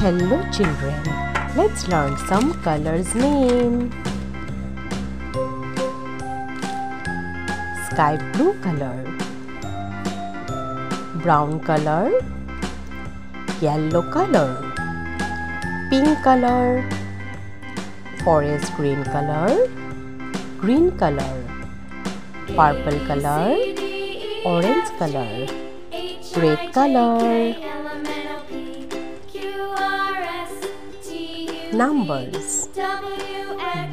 Hello children, let's learn some colors name. Sky blue color, brown color, yellow color, pink color, forest green color, green color, purple color, orange color, red color. Numbers.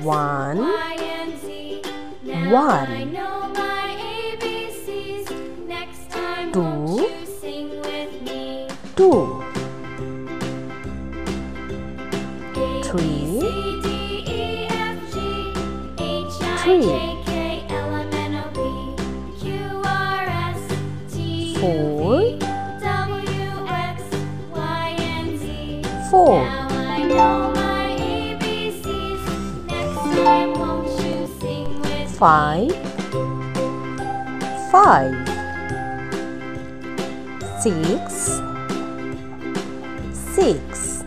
One, one, two, two, three, three, four, four, five, five, six, six,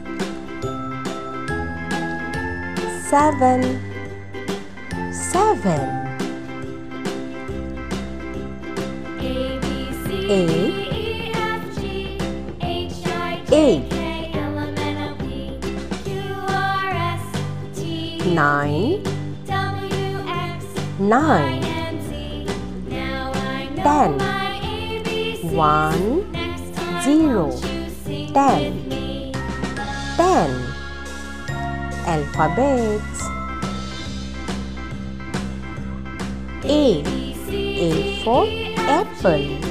seven, seven, eight, eight, nine, nine, ten, one, zero, ten, ten. Alphabets. A A for apple.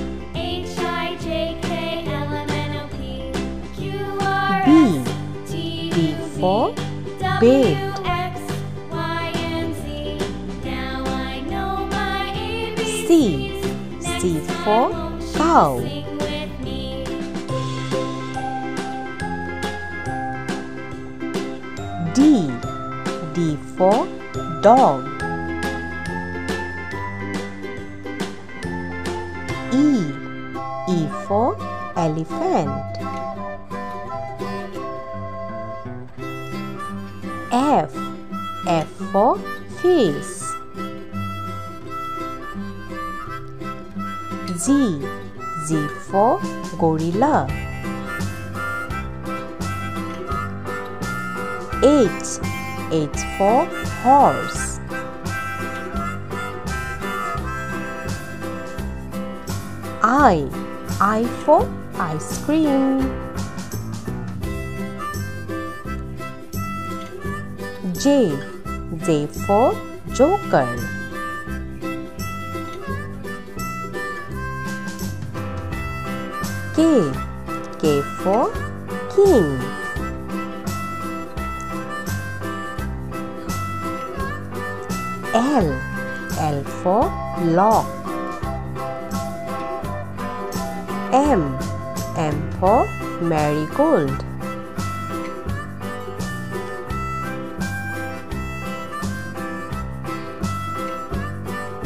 B. B for bed C C for cow D. D for dog. E. E for elephant. F. F for fish Z Z for gorilla. H H for horse. I I for ice cream. J J for joker K. K for king. L. L for lock M. M for marigold.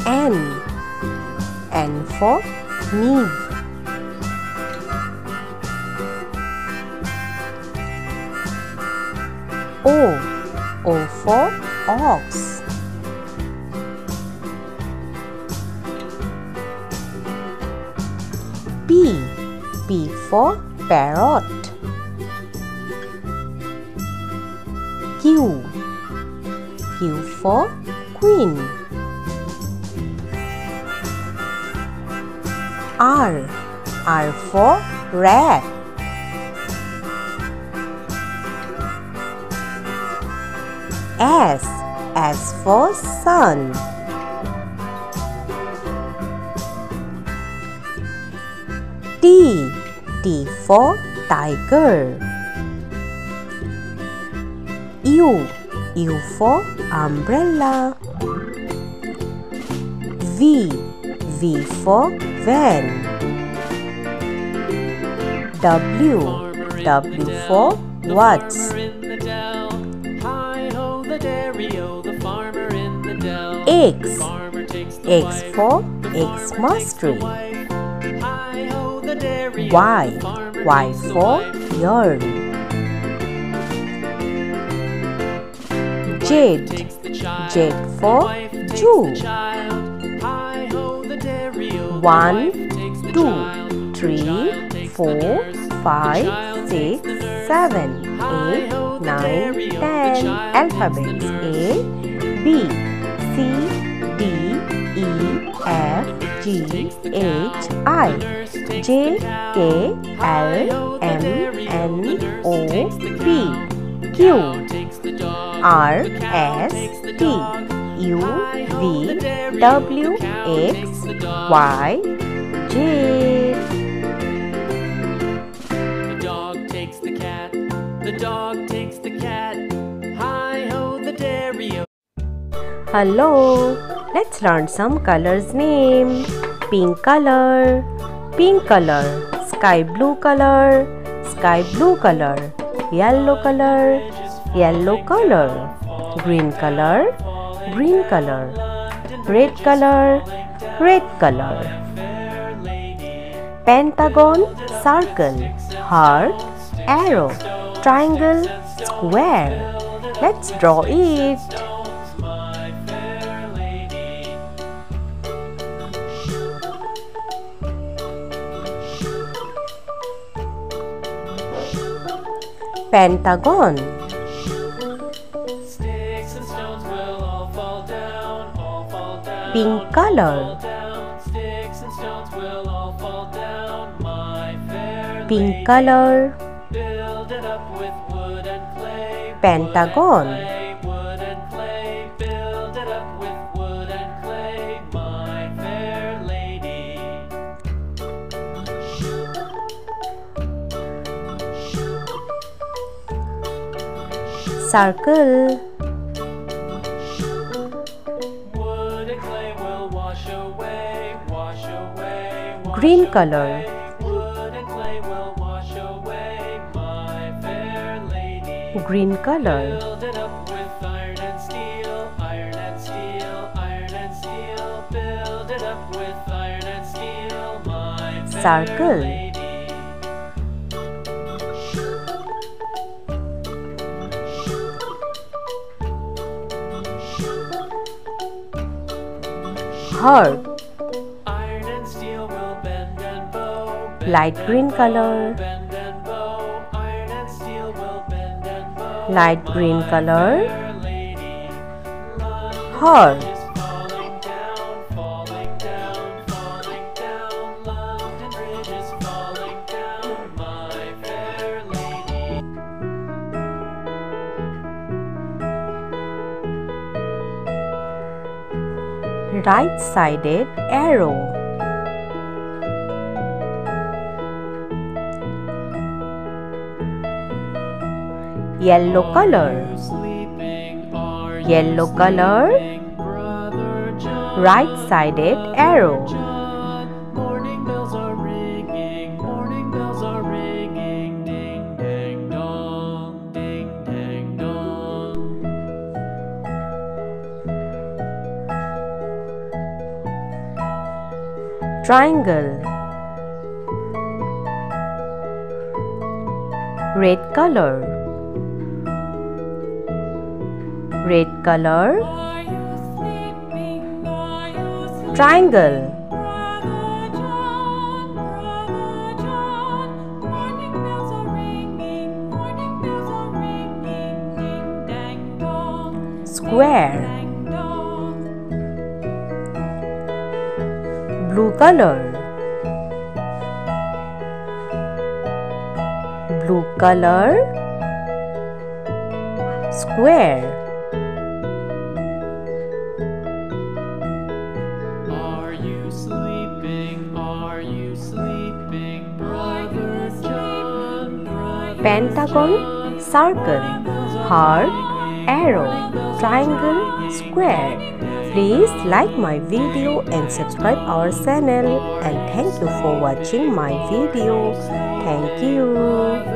N. N for nib O O for ox. P P for parrot. Q Q for queen. R R for rat S S for sun. T T for tiger. U U for umbrella. V V for van. W W for watch X. X for Xmas tree Y. Y for yarn Jade. Jade for Jew. One, two, three, four, five, six, seven, eight, nine, ten. Alphabets A, B, C, D, E, F, G, H, I, J, K, L, M, N, O, P, Q, R, S, T, U, V, W, X, Y, Z. The dog takes the cat. The dog takes the Hello, let's learn some colors name. Pink color, pink color, sky blue color, sky blue color, yellow color, yellow color, green color, green color, red color, red color. Pentagon, circle, heart, arrow, triangle, square. Let's draw it. Down. My fair pink color, build it up with wood and clay. pentagon, my fair lady. green color, Build bow. light green color, fair lady. London heart, right sided arrow, yellow color, Yellow color. sleeping, Brother John? right sided arrow, triangle, red color, red color, triangle, Brother color, blue color, square, Are you sleeping? Are you sleeping, Brother John? Brother pentagon, circle, heart, arrow, triangle, square. Please like my video and subscribe our channel and thank you for watching my video. Thank you.